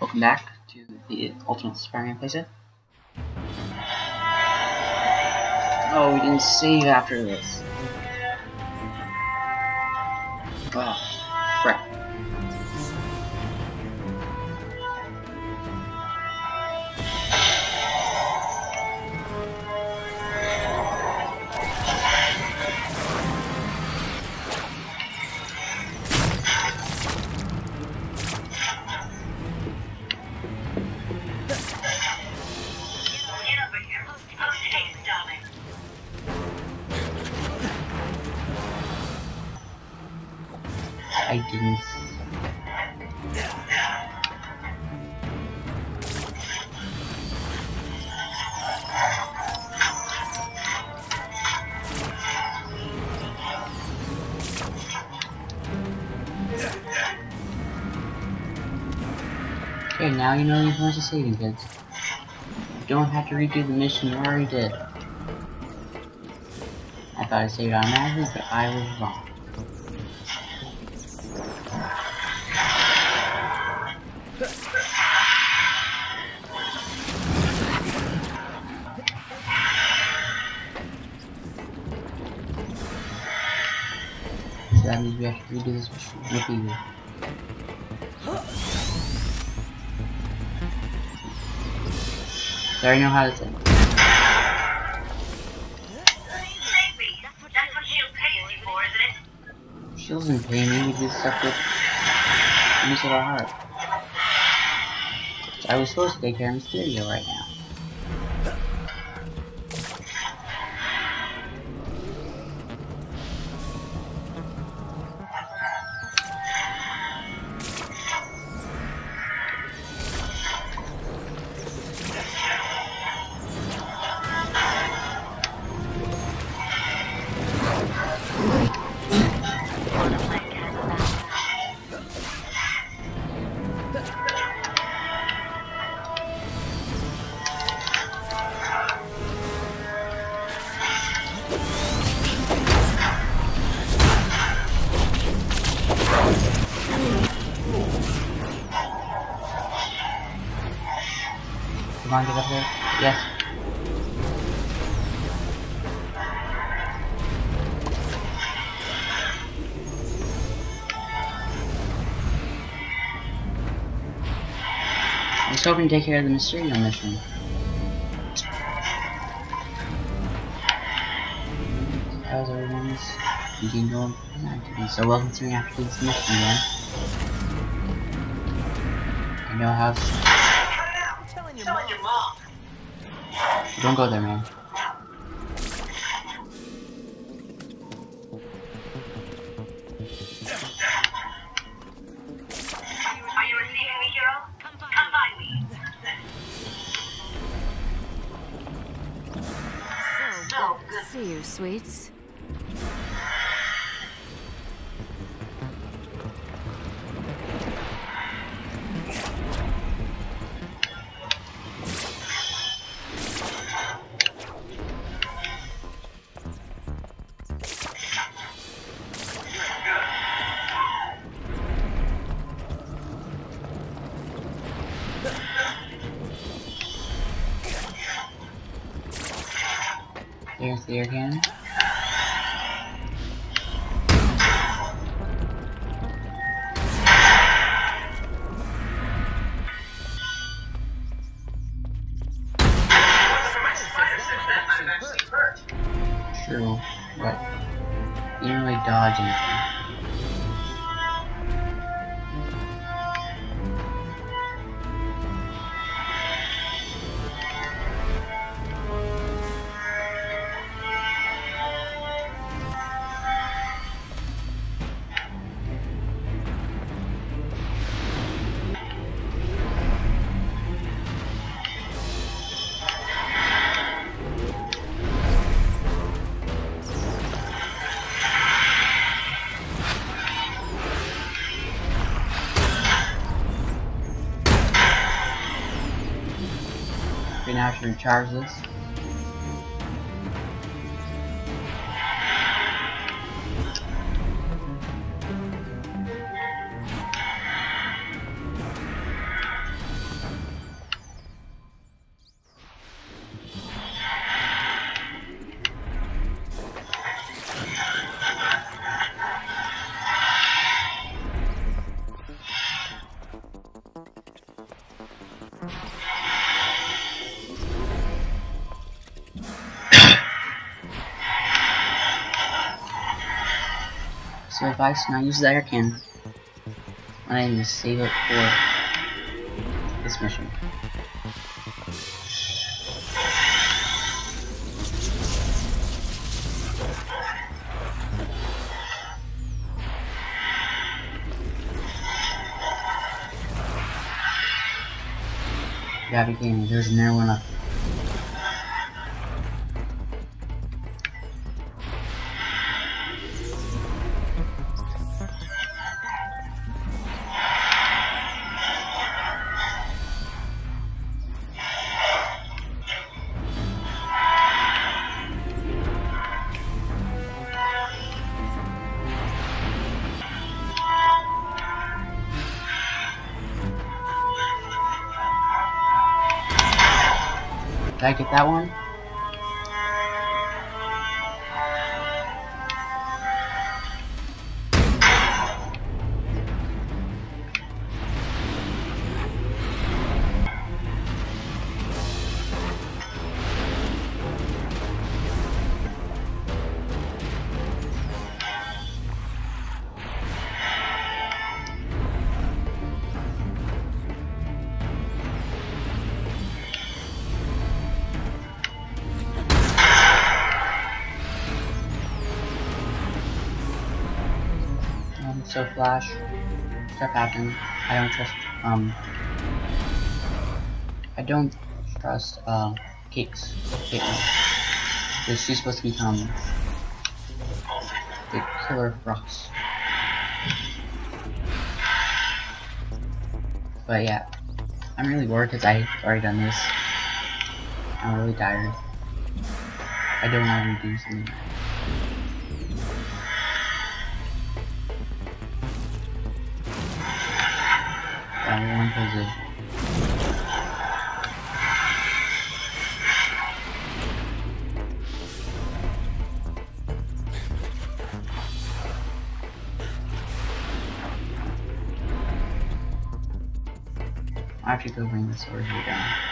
Welcome back to the Ultimate Spider-Man playset. Oh, we didn't save after this. Oh, crap. Okay, now you know you're going to saving kids. You don't have to redo the mission you already did. I thought I saved automatically, but I was wrong. Means we have to redo this. I know how to say. She doesn't pay me, we do stuff with use of our heart. I was supposed to take care of Mysterio right now. Was hoping to take care of the Mysterio mission. How's everyone's meeting going? So welcome to me after this mission again. I know how Telling your mom. Don't go there, man. Sweets. There's the air cannon. Okay, now I should So advice, not use the air can. I need to save it for this mission. Gotta game, there's no one up. Did I get that one? So Flash, stuff happened. I don't trust, um, I don't trust, uh, Cakes, Caitlyn. Because she's supposed to become the Killer Frost. But yeah, I'm really bored because I've already done this. I'm really tired. I don't want to do something. That one position. I have to go bring the sword here down.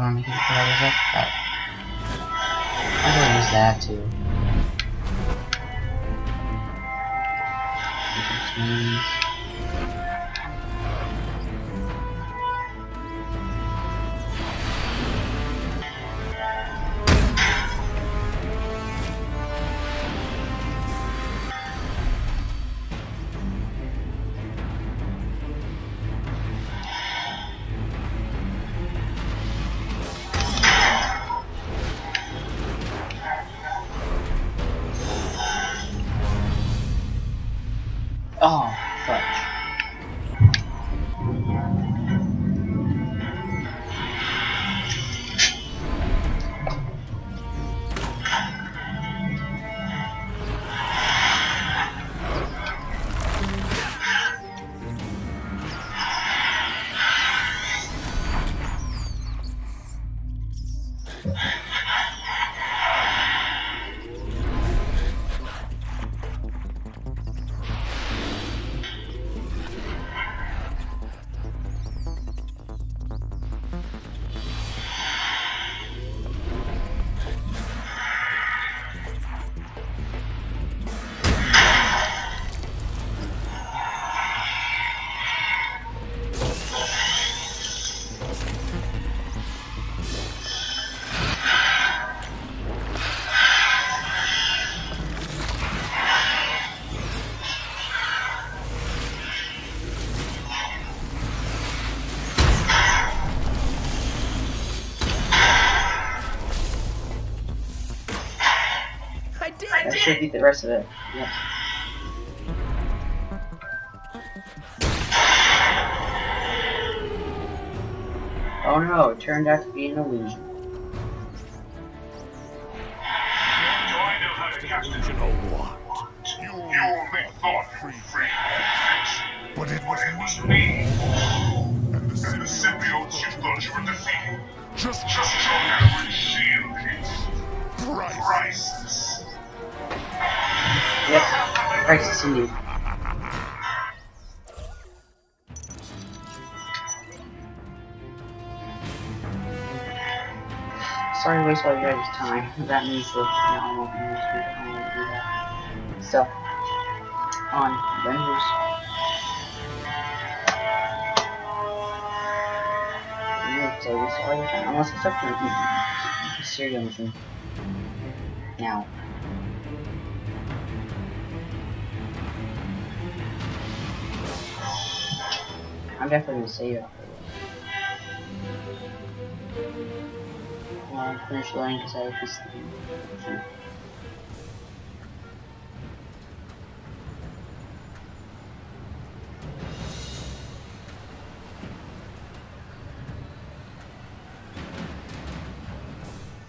Get what I was up? Use that too. Did. That the rest of it. Yes. Oh no, it turned out to be an illusion. I know how to catch them. Delusional what? You, you make thought free, free. But it it was was me and the symbiotes you thought you were defeating. just Just your average shield price. Priceless. Yep, crisis indeed. Sorry to waste all your guys' time. That means that now I won't be able to do that. So, on Avengers. Yep, so waste all your time. Unless it's up to the serial machine. Now. I'm definitely gonna save it. Well, I'll finish loading because I have this thing.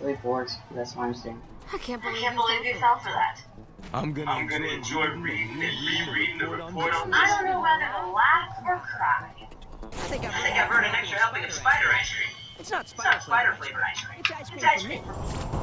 Really bored, that's what I'm saying. I can't I believe, can't you believe you fell fell for that. I'm gonna, I'm gonna enjoy reading and rereading the report on I don't know whether to laugh or cry. I think I've, I think I've earned an extra helping of spider ice cream. It's not It's spider, not spider flavored ice cream. It's ice cream It's ice cream.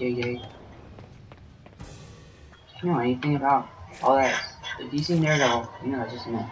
JJ. Do you know anything about all that? If The DC Daredevil, you know, that's just a myth.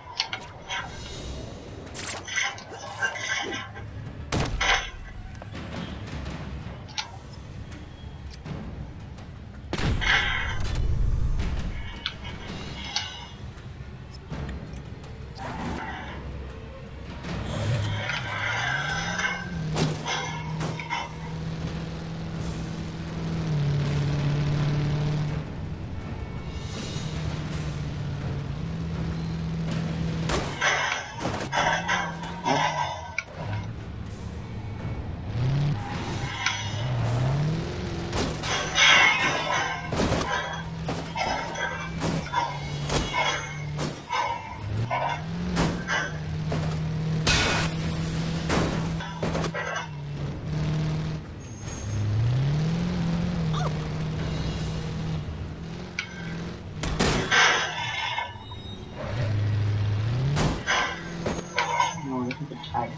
Look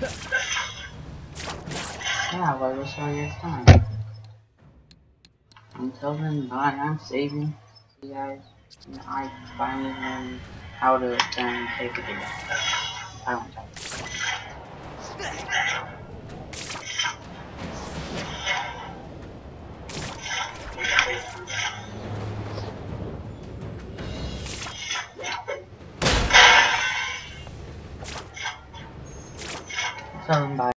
Yeah, well, we're sorry it's time. Until then, bye. I'm saving you guys. And I finally learned how to then take it again. I don't know. Bye.